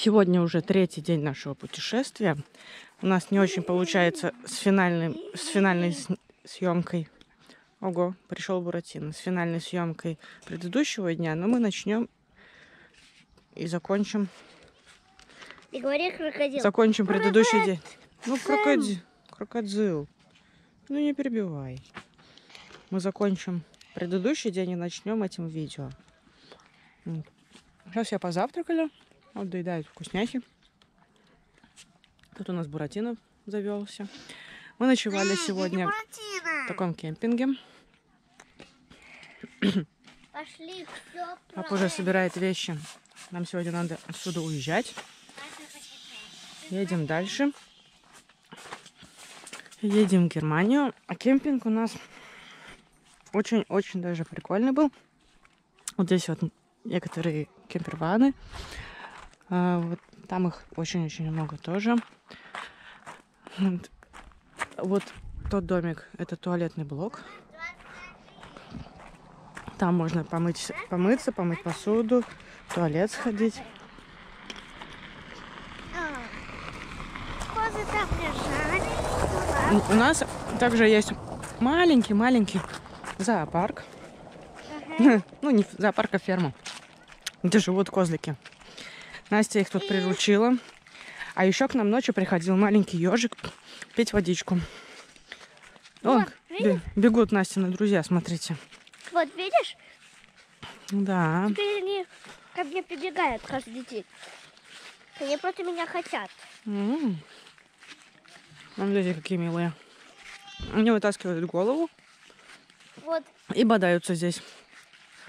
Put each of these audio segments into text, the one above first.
Сегодня уже третий день нашего путешествия. У нас не очень получается с, финальным, с финальной съемкой. Ого, пришел Буратино. С финальной съемкой предыдущего дня, но мы начнем и закончим. И говори крокодил. Закончим предыдущий день. Ну, крокодил. Крокодил. Ну, не перебивай. Мы закончим предыдущий день и начнем этим видео. Сейчас я позавтракали. Вот доедают вкусняхи. Тут у нас Буратино завелся. Мы ночевали сегодня в таком кемпинге. Пошли, все Папа уже собирает вещи. Нам сегодня надо отсюда уезжать. Едем дальше. Едем в Германию. А кемпинг у нас очень-очень даже прикольный был. Вот здесь вот некоторые кемперваны. А, вот там их очень-очень много тоже. Вот. тот домик, это туалетный блок. Там можно помыть, помыться, помыть посуду, в туалет сходить. У нас также есть маленький-маленький зоопарк. Ну, не зоопарк, а ферма, где живут козлики. Настя их тут приручила. А еще к нам ночью приходил маленький ежик пить водичку. О, Вот, видишь? бегут Настины друзья, смотрите. Вот видишь, Да. теперь они ко мне прибегают каждый день. Они просто меня хотят. М. Смотрите, какие милые. Они вытаскивают голову Вот, и бодаются здесь.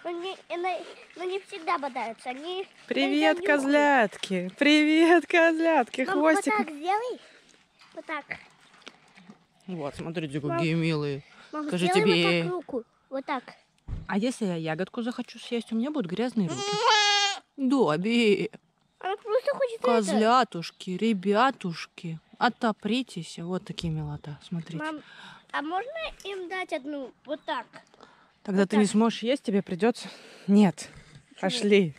Но не, и на- но не всегда бодаются. Они Привет, козлятки! Привет, козлятки! Мам, Хвостик. Вот так сделай. Вот так. Вот, смотрите, Мам. какие милые. Мам, Скажи тебе- вот так руку. Вот так. А если я ягодку захочу съесть, у меня будут грязные руки. Добби, Она просто хочет это. козлятушки, ребятушки, отопритесь. Вот такие милота, смотрите. Мам, а можно им дать одну вот так? Тогда вот ты не так. сможешь есть, тебе придется... Нет, пошли.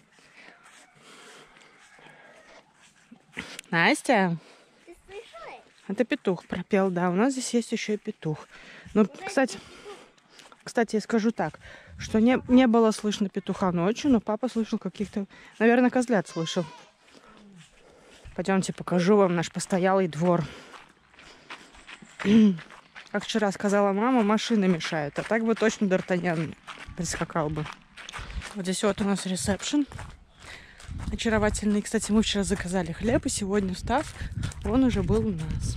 Настя, Ты слышала? это петух пропел, да. У нас здесь есть еще и петух. Ну, кстати, кстати, я скажу так, что не, не было слышно петуха ночью, но папа слышал каких-то... Наверное, козлят слышал. Пойдемте покажу вам наш постоялый двор. Как вчера сказала мама, машины мешают. А так бы точно Д'Артаньян прискакал бы. Вот здесь вот у нас ресепшн. Очаровательный. Кстати, мы вчера заказали хлеб, и сегодня встав, он уже был у нас.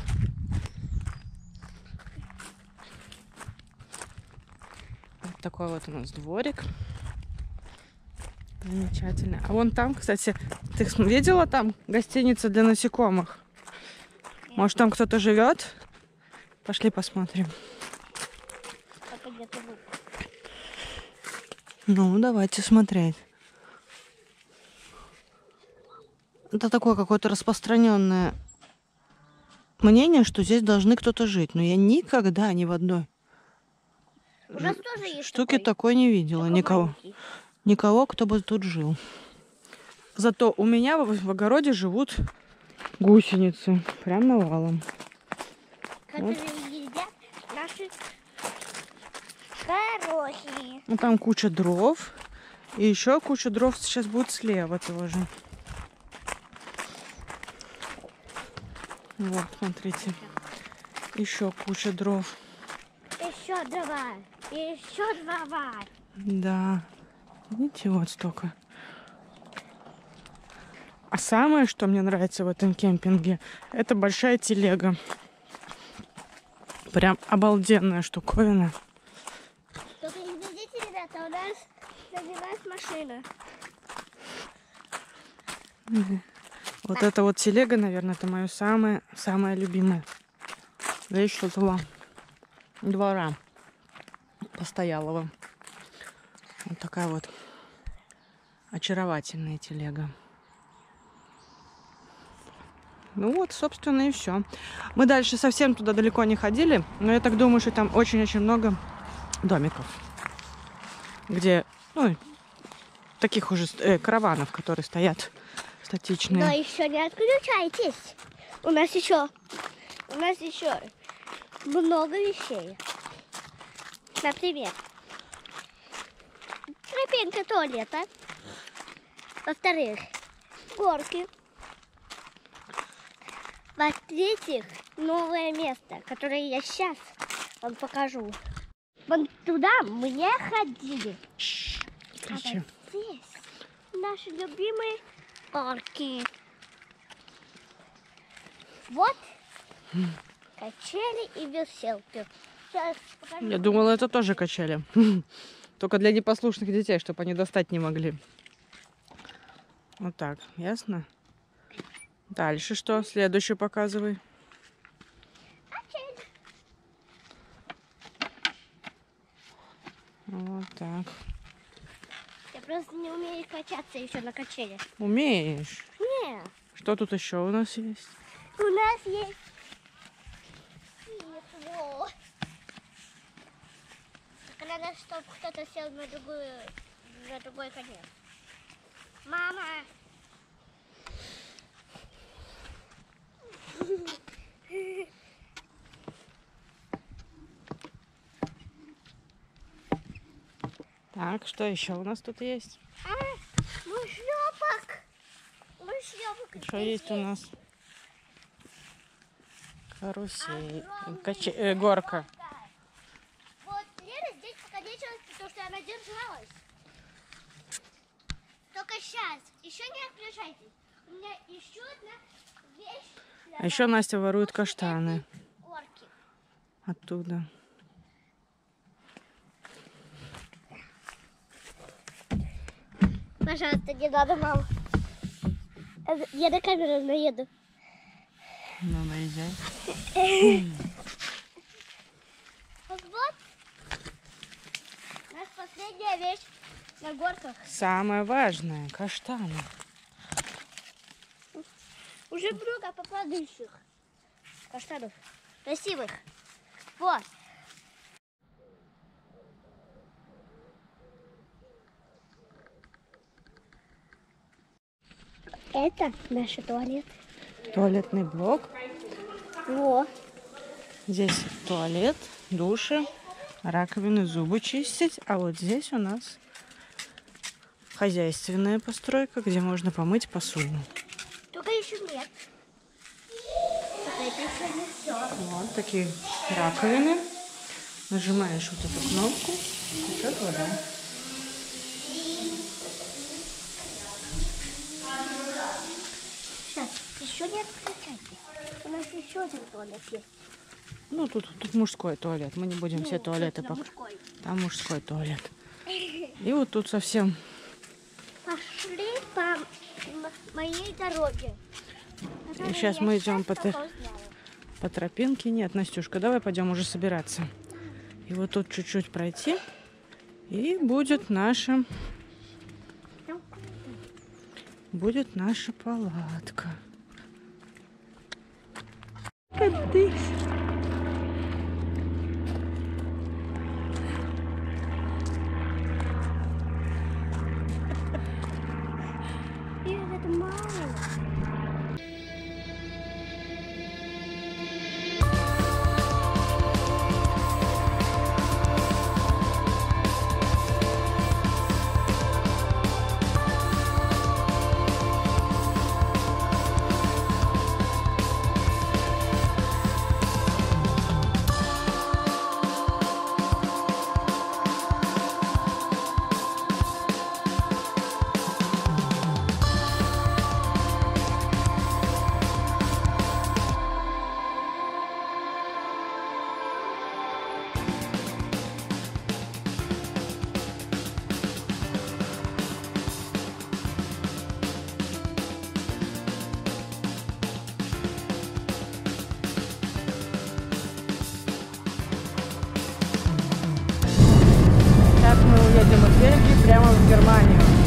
Вот такой вот у нас дворик. Замечательно. А вон там, кстати, ты видела там гостиница для насекомых? Может, там кто-то живет? Пошли посмотрим. Ну, давайте смотреть. Это такое какое-то распространенное мнение, что здесь должны кто-то жить. Но я никогда ни в одной У нас тоже есть штуке такой. такой не видела. Такой Никого. маленький. Никого, кто бы тут жил. Зато у меня в, в огороде живут гусеницы. Прям навалом. Которые едят наши горохи. Ну, там куча дров. И еще куча дров сейчас будет слева тоже. Вот, смотрите. Еще куча дров. Еще дрова. Еще дрова. Да. Видите, вот столько. А самое, что мне нравится в этом кемпинге, это большая телега. Прям обалденная штуковина. Только не глядите, ребята, у нас забилась машина. Вот эта вот телега, наверное, это мое самое, самое любимое. Вещь этого двора постоялого. Вот такая вот очаровательная телега. Ну вот, собственно, и все. Мы дальше совсем туда далеко не ходили, но я так думаю, что там очень-очень много домиков, где, ну, таких уже э, караванов, которые стоят статичные. Но еще не отключайтесь. У нас еще, у нас еще много вещей. Например, тропинка туалета. Во-вторых, горки. Во-третьих, новое место, которое я сейчас вам покажу. Вон туда мы не ходили. А вот здесь наши любимые парки. Вот качели и веселки. Сейчас покажу. Я думала, это тоже качели. Только для непослушных детей, чтобы они достать не могли. Вот так, ясно? Дальше что? Следующую показывай. Вот так. Я просто не умею качаться еще на качели. Умеешь. Не, Что тут еще у нас есть? у нас есть светло. Так надо, чтобы кто-то сел на другую, на другой конец. Мама! Так, что еще у нас тут есть? А, мой шлепок! Мой шлепок. Что здесь есть у нас? Карусель. Каче- э, горка. Вот Лера здесь покалечилась, потому что она держалась. Только сейчас. Еще не отключайтесь. У меня еще одна вещь. А еще. Настя ворует каштаны оттуда. Пожалуйста, не надо, мама. Я на камеру наеду. Ну, наезжай. Вот. Наша последняя вещь на горках. Самое важное каштаны. Уже много попадающих каштанов. Красивых. Вот. Это наш туалет. Туалетный блок. Во. Здесь туалет, души, раковины, зубы чистить. А вот здесь у нас хозяйственная постройка, где можно помыть посуду. Только еще нет. Только это еще не все. Вот такие раковины. Нажимаешь вот эту кнопку, течет вода. Сейчас, еще не отключайтесь. У нас еще один туалет есть. Ну, тут, тут мужской туалет. Мы не будем все Ну, туалеты собственно, пока. мужской. Там мужской туалет. И вот тут совсем Пошли по моей дороге. Сейчас мы идем по. По тропинке. Нет, Настюшка, давай пойдем уже собираться. И вот тут чуть-чуть пройти. И будет наша, будет наша палатка. Уедем из Бельгии прямо в Германию.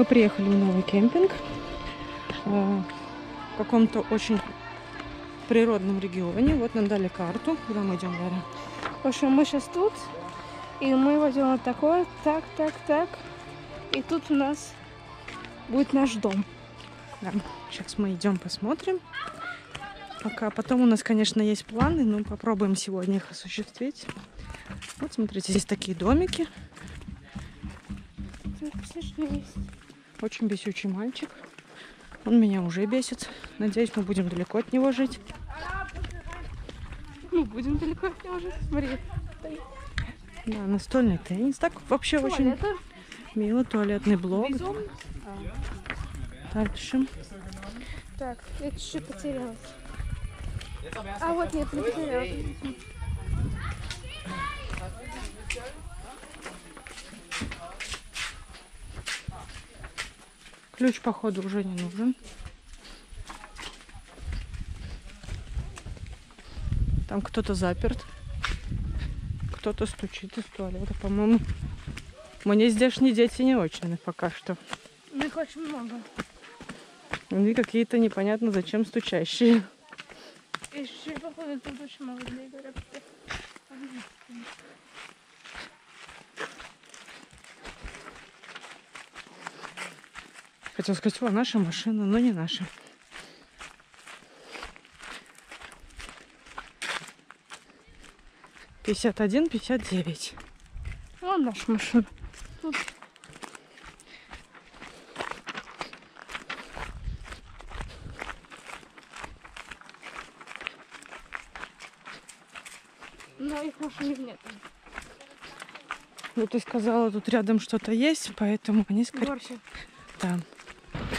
Мы приехали в новый кемпинг э, в каком-то очень природном регионе. Вот нам дали карту. Куда мы идем, Лера? В общем, мы сейчас тут, и мы возьмем вот такое, так, так, так. И тут у нас будет наш дом. Да. Сейчас мы идем посмотрим. Пока потом у нас, конечно, есть планы, но попробуем сегодня их осуществить. Вот смотрите, здесь такие домики. Так, слышно есть. Очень бесючий мальчик. Он меня уже бесит. Надеюсь, мы будем далеко от него жить. Мы будем далеко от него жить. Смотри. Да, настольный теннис. Так вообще очень Туалеты. мило. Туалетный блок. Дальше. Так, я чуть-чуть потерялась. А вот нет, не потерялась. Ключ, походу, уже не нужен. Там кто-то заперт. Кто-то стучит из туалета, по-моему. Мне здешние дети не очень пока что. Ну, их очень много. Они какие-то непонятно зачем стучащие. Еще, походу, тут очень много людей говорят. Хотел сказать, о, наша машина, но не наша. Пятьдесят один, пятьдесят девять. Вон наша машина. Но их машин нет. Ну, ты сказала, тут рядом что-то есть, поэтому они скорее... Горше. Да.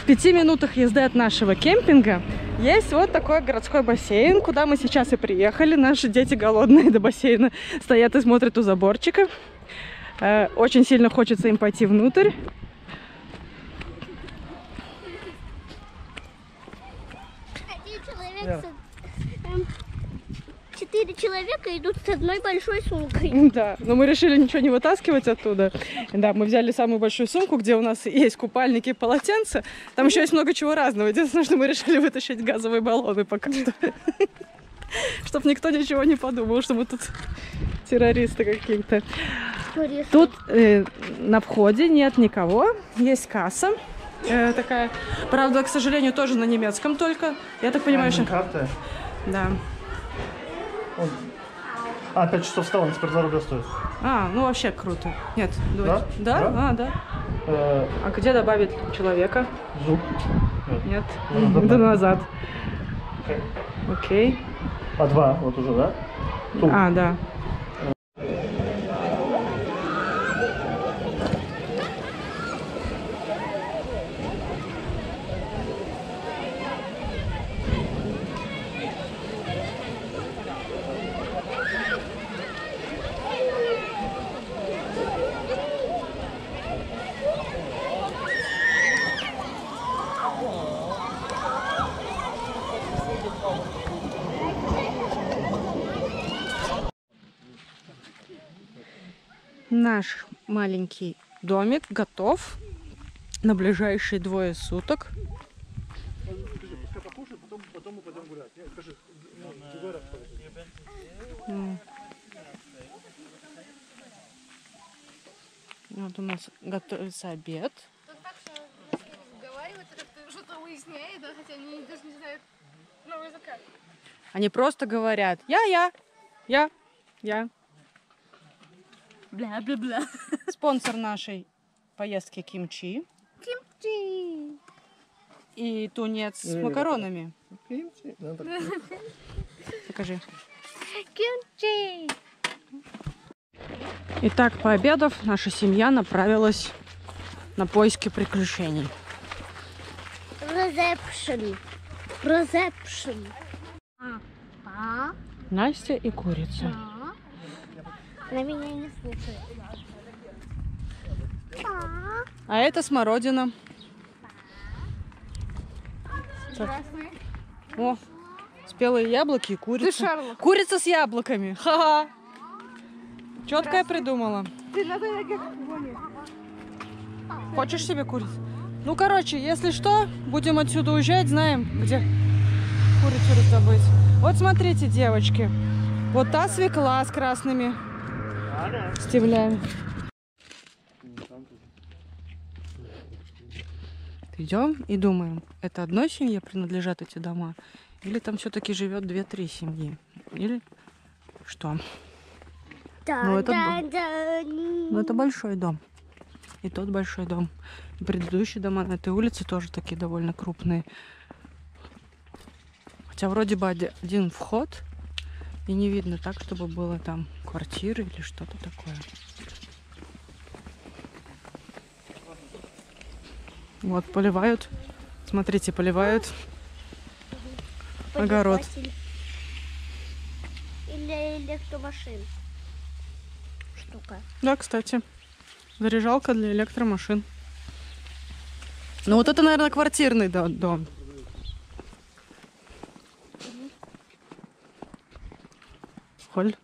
В пяти минутах езды от нашего кемпинга есть вот такой городской бассейн, куда мы сейчас и приехали. Наши дети голодные до бассейна стоят и смотрят у заборчика. Э, Очень сильно хочется им пойти внутрь. Один человек с- Четыре человека идут с одной большой сумкой. Да, но мы решили ничего не вытаскивать оттуда. Да, мы взяли самую большую сумку, где у нас есть купальники и полотенца. Там еще есть много чего разного. Единственное, что мы решили вытащить газовые баллоны пока что. Чтоб никто ничего не подумал, что мы тут террористы какие-то. Тут э, на входе нет никого, есть касса. э, такая, правда, к сожалению, тоже на немецком только. Я так понимаю, что... карта. Да. Он... А, 5 часов встал, он теперь 2 рубля стоит. А, ну вообще круто. Нет, Да? да? Да? Да? А, да. Э, А где добавить человека? зуб. Нет. Это добавить. назад. Окей. Окей. А, 2 вот уже, да? Тут. А, да. Наш маленький домик готов на ближайшие двое суток. Вот у нас готовится обед. Тут так что разговаривают, и как-то что-то выясняет, да, хотя они даже не знают нового языка. Они просто говорят «я-я», «я», «я». Бля-бля-бля. Спонсор нашей поездки кимчи Кимчи. и тунец с Не-не-не. макаронами. Кимчи. Покажи. Кимчи. Итак, пообедав, наша семья направилась на поиски приключений. А, а, Настя и курица. А. Она меня не слушает. А. Это смородина. О, спелые яблоки и курица. Курица с яблоками. Ха-ха. Четко я придумала. Ты надо. Хочешь себе курицу? Ну, короче, если что, будем отсюда уезжать, знаем, где курицу раздобыть. Вот смотрите, девочки. Вот та свекла с красными стеблями. Идем и думаем, это одной семье принадлежат эти дома, или там все-таки живет две-три семьи, или что? Ну, это Ну, это большой дом. И тот большой дом. И предыдущие дома на этой улице тоже такие довольно крупные. Хотя вроде бы оди- один вход, и не видно так, чтобы было там квартиры или что-то такое. Вот, поливают. Смотрите, поливают. огород. Или электромашин. Штука. Да, кстати. Заряжалка для электромашин. Ну вот это, наверное, квартирный до- дом. Холь,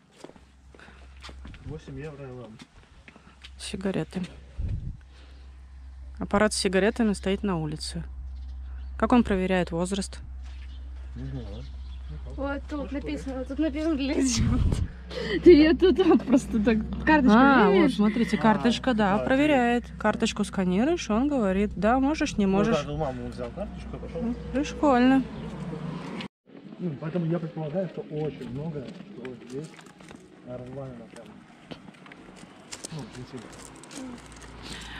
8 евро вам. сигареты. Аппарат с сигаретами стоит на улице. Как он проверяет возраст? Не знаю. Вот тут написано, тут написано для. Ты ее тут вот просто так карточку А, вот, смотрите, карточка, да, проверяет. Карточку сканируешь, он говорит, да, можешь, не можешь. Ну, да, у мамы взял карточку пошел. Прикольно. Ну, поэтому я предполагаю, что очень много здесь развалено прям. Ну.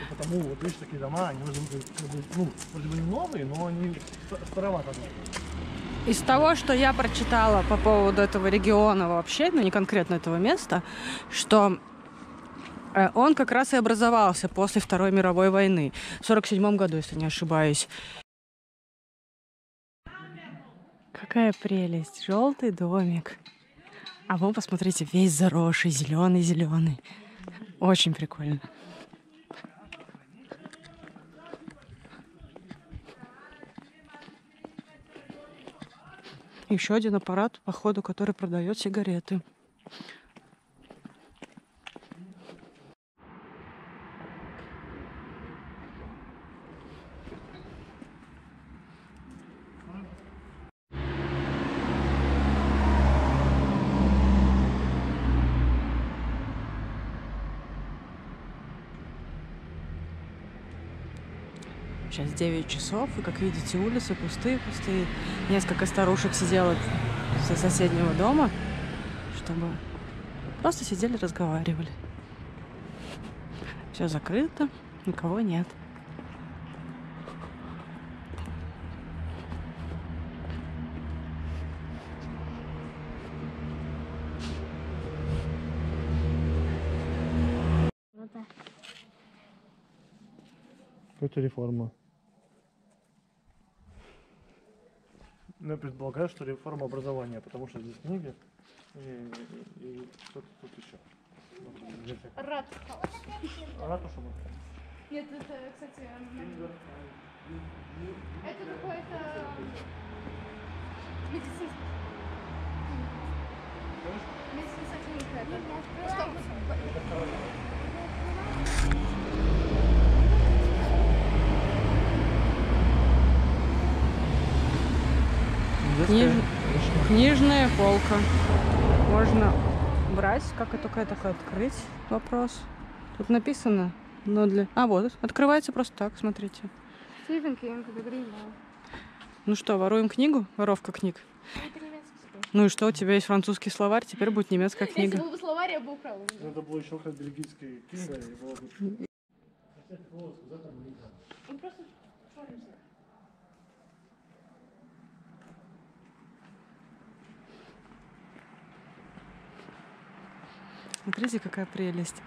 И потому вот видишь такие дома, они вроде бы, ну, вроде бы не новые, но они ст- старовато. Из того, что я прочитала по поводу этого региона вообще, ну не конкретно этого места, что э, он как раз и образовался после Второй мировой войны, в 47 году, если не ошибаюсь. Какая прелесть, желтый домик. А вон, посмотрите, весь заросший, зеленый, зеленый. Очень прикольно. Еще один аппарат, походу, который продает сигареты. Сейчас 9 часов, и, как видите, улицы пустые-пустые. Несколько старушек сидело со соседнего дома, чтобы просто сидели, разговаривали. Все закрыто, никого нет. Какая-то реформа. Ну, я предполагаю, что реформа образования, потому что здесь книги и, и- и что-то тут еще. Ратуша была? Нет, это, кстати, это какой-то медицинский. Медицинская клиника. Это Книж- Книжная полка. Можно брать, как это только так открыть? Вопрос. Тут написано, но для... А, вот, открывается просто так, смотрите. Стивен Кинг. Ну что, воруем книгу? Воровка книг. Это немецкий словарь. Ну и что, у тебя есть французский словарь, теперь будет немецкая Если книга. был бы словарь, я бы украл. Надо было еще хоть бельгийская книга, и было бы... Смотрите, какая прелесть.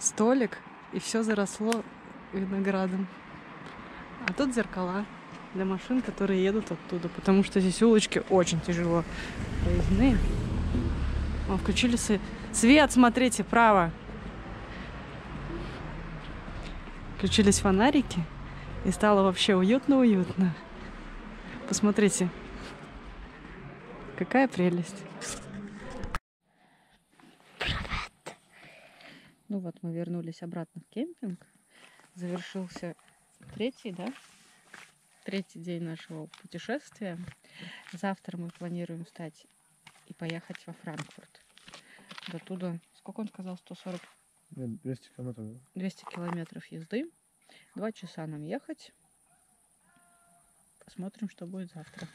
Столик, и все заросло виноградом. А тут зеркала для машин, которые едут оттуда, потому что здесь улочки очень тяжело проездные. О, включили свет. Свет, смотрите, право. Включились фонарики, и стало вообще уютно-уютно. Посмотрите, какая прелесть. Ну вот, мы вернулись обратно в кемпинг. Завершился третий, да? Третий день нашего путешествия. Завтра мы планируем встать и поехать во Франкфурт. До туда, сколько он сказал, 140 Нет, 200 километров. 200 километров езды. Два часа нам ехать. Посмотрим, что будет завтра.